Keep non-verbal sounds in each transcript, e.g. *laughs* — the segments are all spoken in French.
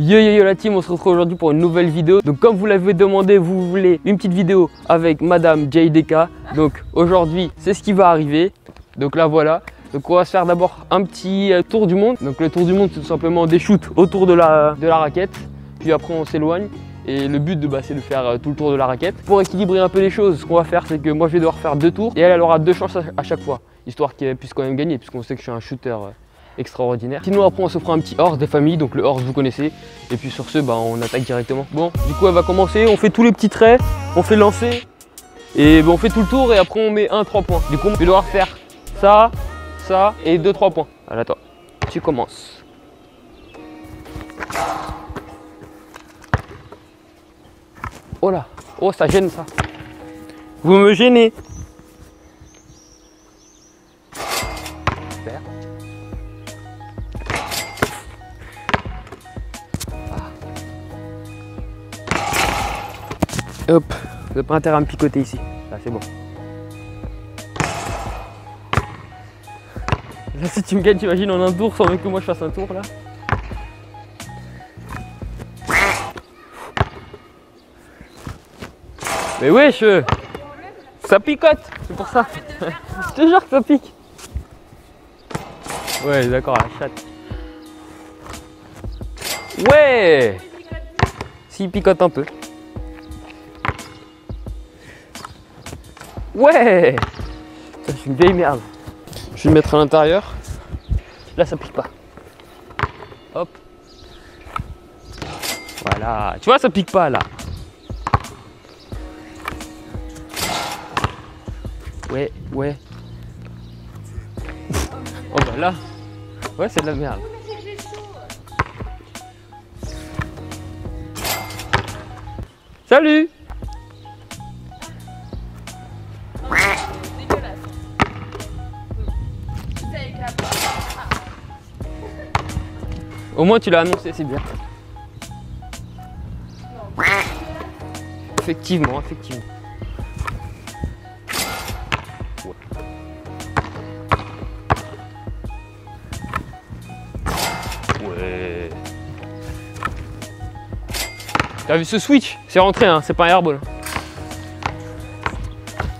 Yo yo yo la team, on se retrouve aujourd'hui pour une nouvelle vidéo. Donc comme vous l'avez demandé, vous voulez une petite vidéo avec Madame JDK. Donc aujourd'hui, c'est ce qui va arriver. Donc là voilà. Donc on va se faire d'abord un petit euh, tour du monde. Donc le tour du monde, c'est tout simplement des shoots autour de la, de la raquette. Puis après on s'éloigne. Et le but bah, c'est de faire euh, tout le tour de la raquette. Pour équilibrer un peu les choses, ce qu'on va faire, c'est que moi je vais devoir faire deux tours et elle, elle aura deux chances à chaque fois, histoire qu'elle puisse quand même gagner, puisqu'on sait que je suis un shooter euh, extraordinaire. Sinon après on se fera un petit horse des familles, donc le horse vous connaissez. Et puis sur ce, bah, on attaque directement. Bon, du coup elle va commencer, on fait tous les petits traits, on fait lancer. Et bah, on fait tout le tour et après on met un 3 points. Du coup on va devoir faire ça, ça et 2-3 points. Allez toi, tu commences. Oh là, oh ça gêne ça. Vous me gênez. Hop, vous n'avez pas intérêt à me picoter ici. Là, c'est bon. Là, si tu me gagnes, t'imagines en un tour sans même que moi je fasse un tour là. Mais wesh Ça picote, c'est pour ça. je te jure que ça pique. Ouais, d'accord, la chatte. Ouais S'il picote un peu. Ouais Ça, suis une vieille merde. Je vais le mettre à l'intérieur. Là, ça pique pas. Hop. Voilà. Tu vois, ça pique pas là. Ouais, ouais. Oh bah là. Ouais, c'est de la merde. Salut Au moins tu l'as annoncé, c'est bien. Effectivement, effectivement. Ouais. T'as vu ce switch? C'est rentré, hein, c'est pas un airball.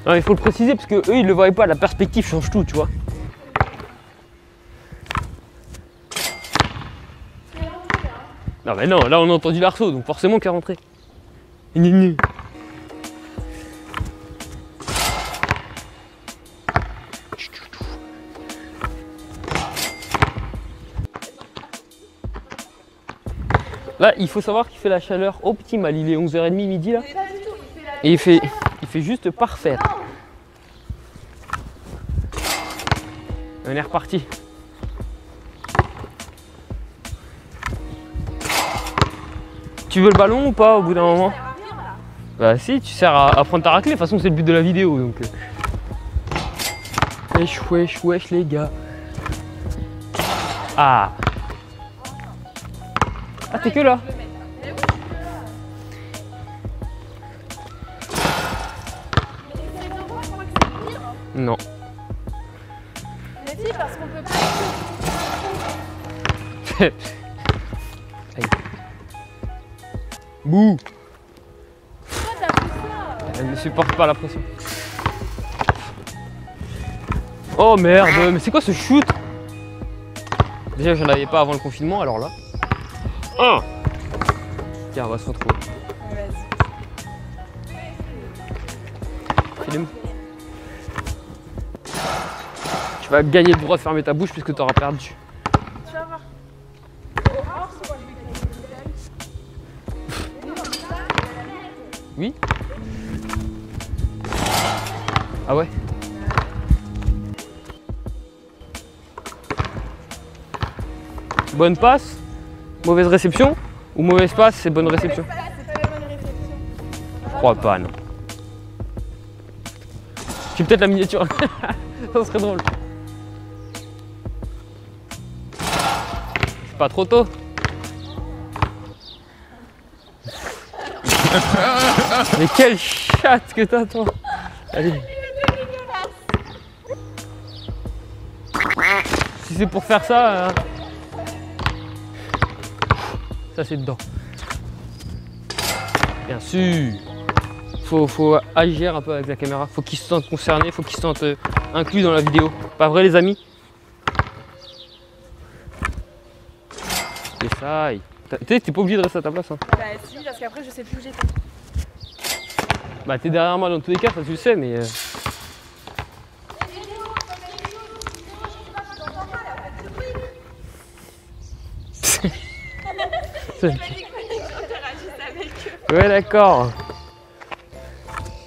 Non, il faut le préciser parce que eux ils le voyaient pas, la perspective change tout, tu vois. Non mais non, là on a entendu l'arceau, donc forcément est rentré. Là, il faut savoir qu'il fait la chaleur optimale. Il est 11h30 midi là. Et il fait, il fait juste parfait. On est reparti. Tu veux le ballon ou pas au bout d'un moment Bah si, tu sers à, prendre ta raclée. De toute façon, c'est le but de la vidéo. Donc. Euh. Wesh, wesh, wesh les gars. Ah ah, t'es que là Non. Mais si, parce qu'on peut pas. *laughs* Elle ne supporte pas la pression. Oh merde, mais c'est quoi ce shoot? Déjà j'en avais pas avant le confinement alors là. Ah Tiens, on va se retrouver. Vas-y. Tu vas gagner le droit de fermer ta bouche puisque tu auras perdu. Oui Ah ouais Bonne passe Mauvaise réception Ou mauvaise passe, c'est bonne réception Je crois pas, non. J'ai peut-être la miniature. *laughs* Ça serait drôle. C'est pas trop tôt. *laughs* Mais quelle chatte que t'as toi Allez. Si c'est pour faire ça... Hein. Ça, c'est dedans. Bien sûr. Faut, faut agir un peu avec la caméra. Faut qu'ils se sentent concernés, faut qu'ils se sentent euh, inclus dans la vidéo. Pas vrai, les amis? Essaye. Tu sais, t'es pas obligé de rester à ta place. Hein. Bah si, parce qu'après je sais plus où j'étais. Bah, t'es derrière moi dans tous les cas, ça tu le sais, mais. euh, *laughs* Ouais, d'accord.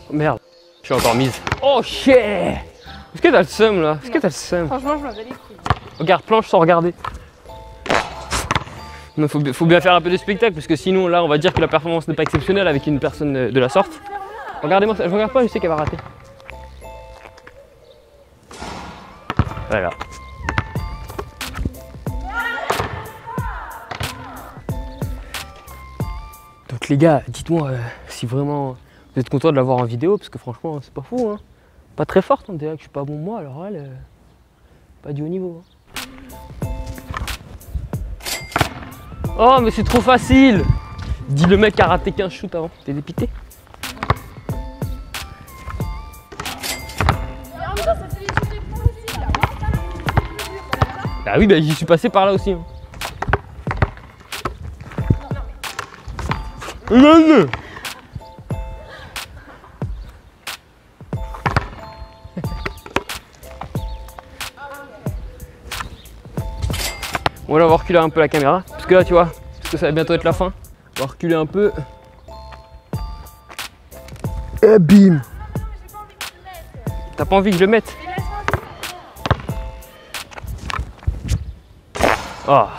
Oh, merde, je suis encore mise. Oh shit Est-ce que t'as le seum là? Est-ce que t'as le seum? Franchement, je m'en bats les couilles. Regarde, planche sans regarder. Il faut, bi- faut bien faire un peu de spectacle parce que sinon là on va dire que la performance n'est pas exceptionnelle avec une personne de la sorte. Regardez-moi ça, je regarde pas, je sais qu'elle va rater. Voilà. Donc les gars, dites-moi euh, si vraiment vous êtes content de l'avoir en vidéo parce que franchement c'est pas fou hein. Pas très forte, on dirait que je suis pas bon moi alors elle, euh, pas du haut niveau. hein. Oh mais c'est trop facile Dit le mec qui a raté 15 shoots avant. T'es dépité Bah oui bah j'y suis passé par là aussi. hein. Non, on va reculer un peu la caméra parce que là tu vois parce que ça va bientôt être la fin. On va reculer un peu. Et bim T'as pas envie que je le mette? Ah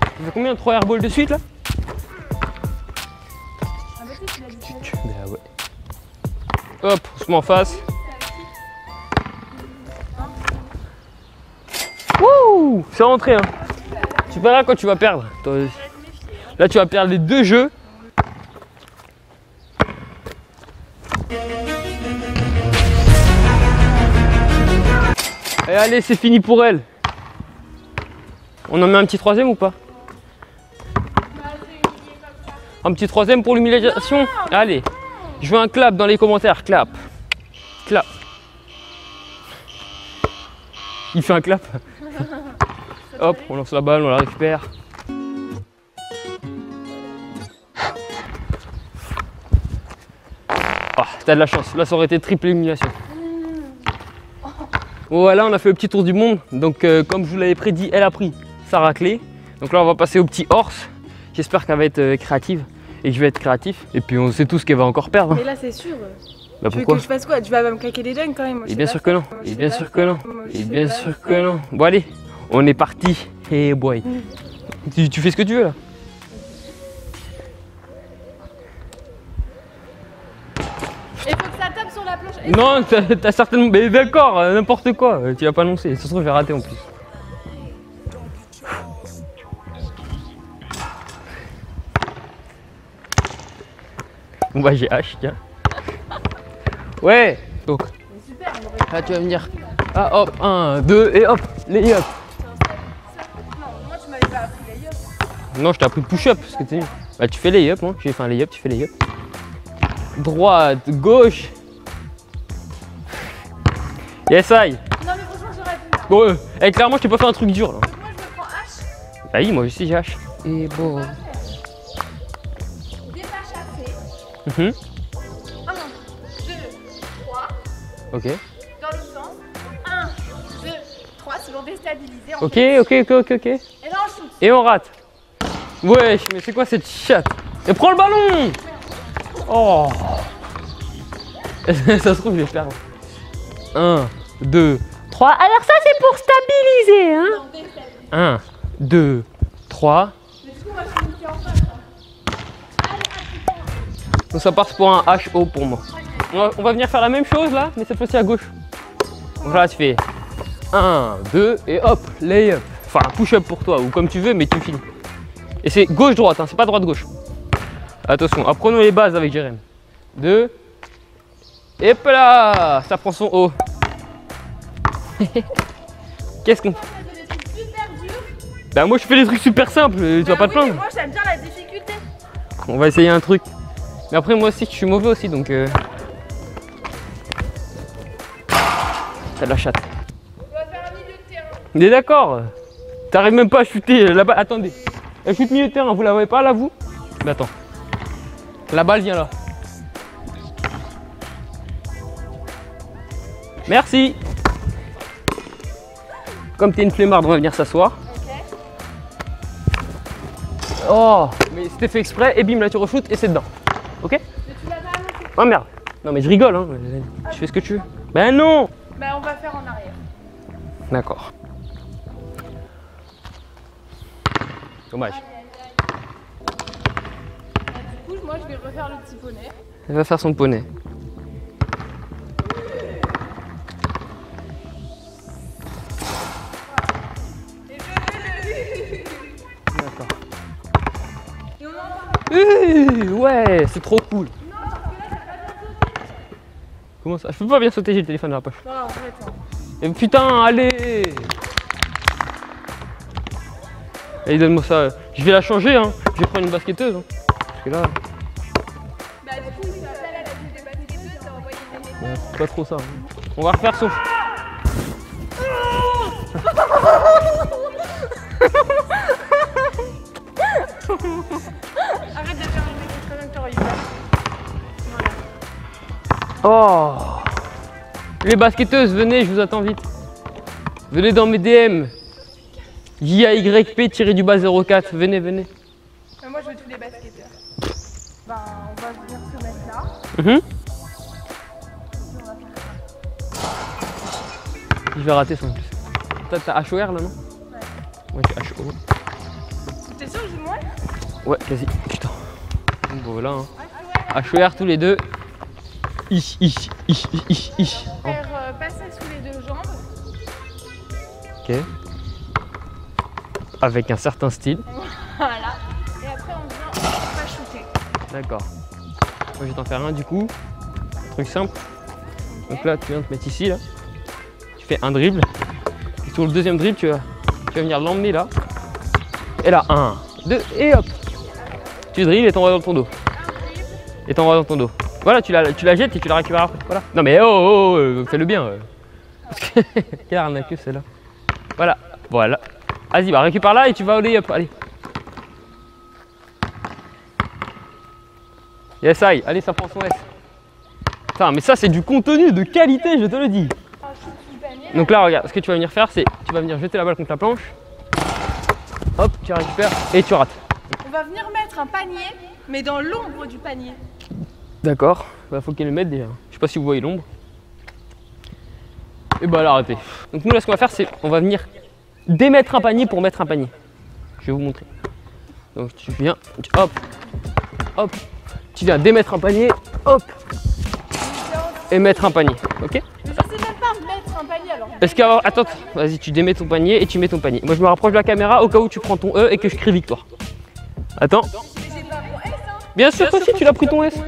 Ça fait combien 3 airballs de suite là Ah tu. Hop, on se met en face. Wouh C'est rentré hein. Tu verras quand tu vas perdre. Là tu vas perdre les deux jeux. Et allez, c'est fini pour elle. On en met un petit troisième ou pas Un petit troisième pour l'humiliation Allez, je veux un clap dans les commentaires, clap. Clap. Il fait un clap. *laughs* Hop, on lance la balle, on la récupère. Ah, t'as de la chance. Là, ça aurait été triple élimination. Voilà, on a fait le petit tour du monde. Donc, euh, comme je vous l'avais prédit, elle a pris sa raclée. Donc là, on va passer au petit horse. J'espère qu'elle va être euh, créative et que je vais être créatif. Et puis, on sait tous qu'elle va encore perdre. hein. Mais là, c'est sûr. Bah Tu veux pourquoi que je fasse quoi? Tu vas me claquer des dunks quand même moi, Et bien sûr que non. Moi, Et bien sûr que non. Moi, Et bien sûr que non. Bon, allez, on est parti. Hey boy. Tu, tu fais ce que tu veux là Il faut que ça tape sur la planche. Et Non, t'as certainement. Mais d'accord, euh, n'importe quoi. euh, Tu vas pas annoncer. Ça se trouve, j'ai raté en plus. Bon, bah, j'ai H, tiens. Ouais, donc. Super, Là, tu vas me dire. Ah, hop, 1, 2, et hop, les hop. Non, tu les je t'ai appris le push-up. Parce que t'es... Bah, tu fais les up. J'ai fait un lay-up, tu fais les up. Droite, gauche. Yes, I. Non, mais franchement, j'aurais pu. Bon, euh, eh, clairement, je t'ai pas fait un truc dur là. Moi, je me prends H, Bah oui, moi aussi j'ai H. Et bon. détache assez. Mhm. 1, 2, 3. Ok. Dans l'autre sens. 1, 2, 3. C'est pour déstabiliser. en Ok, fait. ok, ok, ok, ok. Et là, on shoot. Et on rate. Wesh, mais c'est quoi cette chatte? Et prends le ballon Oh *laughs* Ça se trouve, je vais perdre. 1, 2, 3. Alors ça, c'est pour stabiliser, hein Non, déstabiliser. 1, 2, 3. Mais du coup, moi, je suis une qui en face. hein. Donc ça part pour un HO pour moi. On va, on va venir faire la même chose là, mais cette fois-ci à gauche. Donc là, tu fais 1, 2 et hop, lay-up. Enfin, push-up pour toi, ou comme tu veux, mais tu finis. Et c'est gauche-droite, hein, c'est pas droite-gauche. Attention, apprenons les bases avec Jérém. 2. Et là Ça prend son haut. *laughs* Qu'est-ce qu'on. Bah, moi je fais des trucs super simples, tu vas Bah pas te oui, plaindre. Moi, j'aime bien la difficulté. On va essayer un truc. Mais après, moi aussi, je suis mauvais aussi donc. Euh... T'as de la chatte. On va faire un milieu de terrain. On est d'accord T'arrives même pas à shooter là-bas. Attendez. Elle shoot milieu de terrain, vous la voyez pas là, vous? Mais attends. La balle vient là. Merci. Comme t'es une flemmarde, on va venir s'asseoir. Ok. Oh Mais c'était fait exprès, et bim, là tu re-shootes et c'est dedans. Ok? Mais tu l'as pas annoncé. Oh merde Non mais je rigole, hein. Je fais ce que tu veux. Ben non Bah, on va faire en arrière. D'accord. Dommage. Moi, je vais refaire le petit poney. Elle va faire son poney. D'accord. Et on en parle. ouais, c'est trop cool. Non, parce que là, pas bien sauté. Comment ça? Je peux pas bien sauter, j'ai le téléphone dans la poche. Non, en fait, hein. Et putain, allez Allez, donne-moi ça. Je vais la changer, hein. Je vais prendre une basketteuse. Hein. Parce que là, c'est pas trop ça. hein. On va refaire son. *laughs* Arrête de faire t'aurais eu peur. Oh Les basketteuses, venez, je vous attends vite. Venez dans mes DM. JAYP tiré du bas 04. Venez, venez. Moi, je veux tous les basketteurs. Ben, on va venir se mettre là. Et Je vais rater en plus. Toi, t'as HOR là, non Ouais. J'ai HO. T'es sûr que j'ai moins Ouais, vas-y. Putain. Bon, voilà. Hein. Ah, ouais. HOR tous les deux. Ich, ich, ich, ich. Oh, Faire euh, passer sous les deux jambes. ok. Avec un certain style. Voilà. Et après, on vient pas shooter. D'accord. Moi, je vais t'en faire un du coup. Truc simple. Donc là, tu viens te mettre ici, là. Fais un dribble. Sur le deuxième dribble, tu vas, venir l'emmener là. Et là, un, deux, et hop. Tu dribbles et t'envoies dans ton dos. Et t'envoies dans ton dos. Voilà, tu la, tu la jettes et tu la récupères après. Voilà. Non mais oh, oh, oh, euh, fais-le bien. euh. *laughs* Quelle arnaque celle-là. Voilà, voilà. Vas-y, bah récupère là et tu vas au lay-up. Allez. Yes, aïe. Allez, ça prend son S. Putain, mais ça, c'est du contenu de qualité, je te le dis. Un shoot sous le panier. Donc là, regarde, ce que tu vas venir faire, c'est tu vas venir jeter la balle contre la planche. Hop, tu la récupères et tu rates. On va venir mettre un panier, mais dans l'ombre du panier. D'accord. Bah, faut qu'elle le mette déjà. Je sais pas si vous voyez l'ombre. Et bah, elle a arrêté. Donc nous, là, ce qu'on va faire, c'est on va venir démettre un panier pour mettre un panier. Je vais vous montrer. Donc tu viens, tu- hop, hop, tu viens démettre un panier, hop, et mettre un panier. Ok? Un panier alors. Est-ce attends, vas-y, tu démets ton panier et tu mets ton panier. Moi, je me rapproche de la caméra au cas où tu prends ton E et que je crie victoire. Attends. Bien sûr que si, tu l'as pris ton S. Mmh.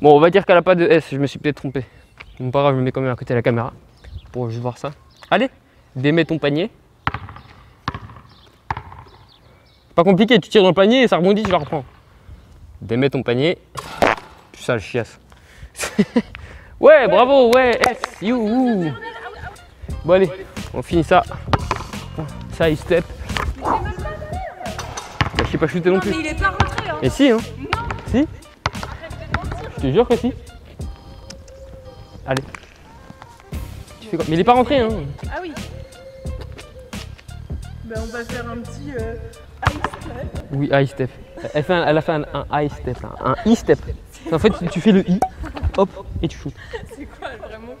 Bon, on va dire qu'elle a pas de S. Je me suis peut-être trompé. Bon, pas grave, je me mets quand même à côté de la caméra pour juste voir ça. Allez, démets ton panier. Pas compliqué, tu tires dans le panier et ça rebondit, tu la reprends. Démets ton panier. Tu sale chiasse. *laughs* ouais, bravo, ouais, S, you. Bon, allez, on finit ça. Side step. Bah, je sais pas shooter non Non plus. mais il est pas rentré hein. Mais si, hein. Non. Si. Je te jure que si. Allez. Tu fais quoi? Mais il est pas rentré, hein. Ah oui. Ben on va faire un petit euh, step. Oui, high step. Elle, fait un- elle a fait un, un high step, un e step. En fait, tu fais le i, hop, et tu shootes. C'est quoi vraiment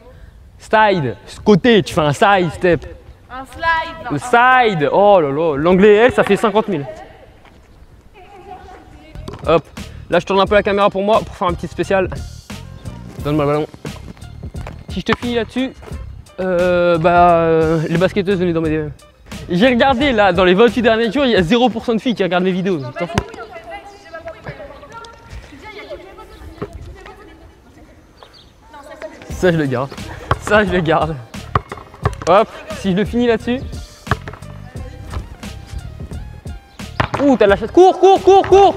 Side, côté, tu fais un side step. Un slide. Le side, oh là là, l'anglais elle, ça fait 50 000. Hop, là je tourne un peu la caméra pour moi, pour faire un petit spécial. Donne-moi le ballon. Si je te finis là-dessus, euh, bah, euh, les basketteuses venaient dans mes DM. J'ai regardé là, dans les 28 derniers jours, il y a 0% de filles qui regardent mes vidéos. T'en fous ça je le garde. Ça, je le garde. Hop, si je le finis là-dessus. Ouh, t'as la chatte. Cours, cours, cours, cours.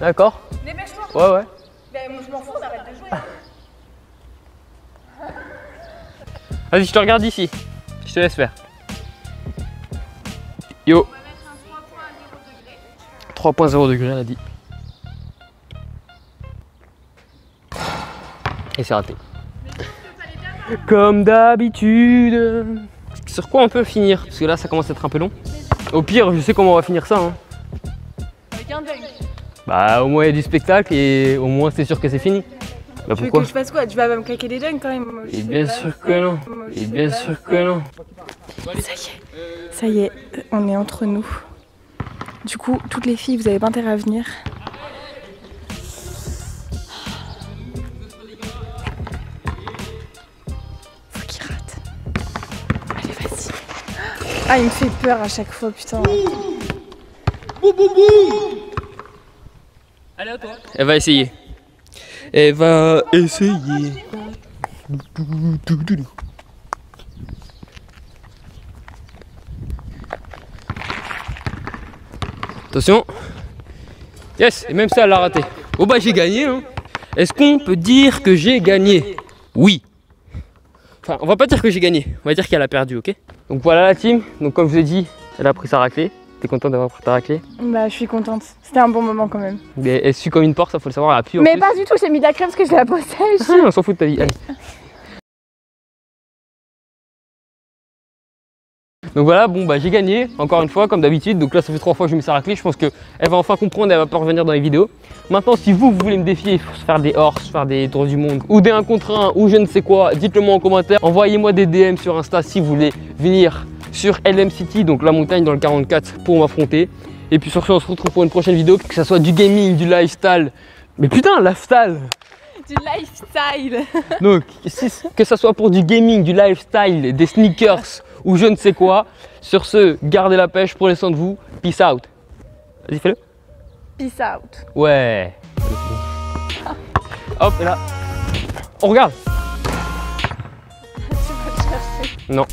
D'accord. Dépêche-toi. Ouais, ouais. Ben moi je m'en fous, de jouer. Vas-y, je te regarde d'ici. Je te laisse faire. Yo. 3.0 degré, elle a dit. Et c'est raté. Comme d'habitude. Sur quoi on peut finir? Parce que là, ça commence à être un peu long. Au pire, je sais comment on va finir ça. hein. Avec un dunk. Bah, au moins, il y a du spectacle et au moins, c'est sûr que c'est fini. Bah, Tu veux pourquoi? que je fasse quoi? Tu vas me claquer des dunks quand même moi, Et bien sûr que non. Moi, Et bien pas. sûr que non. Ça y est, ça y est, on est entre nous. Du coup, toutes les filles, vous avez pas intérêt à venir. Ah, il me fait peur à chaque fois, putain. Elle va essayer. Elle va essayer. Attention. Yes, et même ça, elle l'a raté. Oh bah j'ai gagné. Hein. Est-ce qu'on peut dire que j'ai gagné? Oui. Enfin, on va pas dire que j'ai gagné. On va dire qu'elle a perdu, ok Donc voilà la team. Donc comme je vous ai dit, elle a pris sa raclée. T'es content d'avoir pris ta raclée Bah, je suis contente. C'était un bon moment quand même. Mais Elle suit comme une porte, ça faut le savoir. Elle appuie en Mais plus. pas du tout, j'ai mis de la crème parce que je la possède. Ah, on s'en fout de ta vie. Allez. *laughs* Donc voilà, bon bah j'ai gagné, encore une fois, comme d'habitude. Donc là, ça fait trois fois que je mets ça raclée. Je pense qu'elle va enfin comprendre, elle va pas revenir dans les vidéos. Maintenant, si vous, vous voulez me défier, faire des horses, faire des tours du monde, ou des 1 contre 1, ou je ne sais quoi, dites-le moi en commentaire. Envoyez-moi des DM sur Insta si vous voulez venir sur LM City, donc la montagne dans le 44, pour m'affronter. Et puis sur ce, on se retrouve pour une prochaine vidéo, que ce soit du gaming, du lifestyle. Mais putain, lifestyle Du lifestyle. *laughs* donc, que ce soit pour du gaming, du lifestyle, des sneakers ou je ne sais quoi, sur ce, gardez la pêche, prenez soin de vous, peace out. Vas-y, fais-le. Peace out. Ouais. Hop, et là. On regarde. *laughs* Tu chercher. Non.